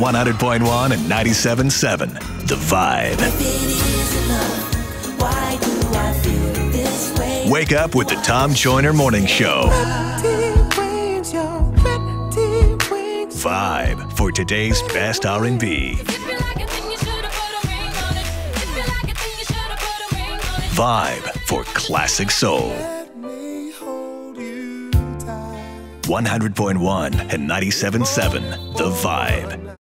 100.1 and 97.7. The Vibe. Wake up with the Tom Joyner Morning Show. Vibe for today's best R&B. Vibe for classic soul. 100.1 and 97.7. The Vibe.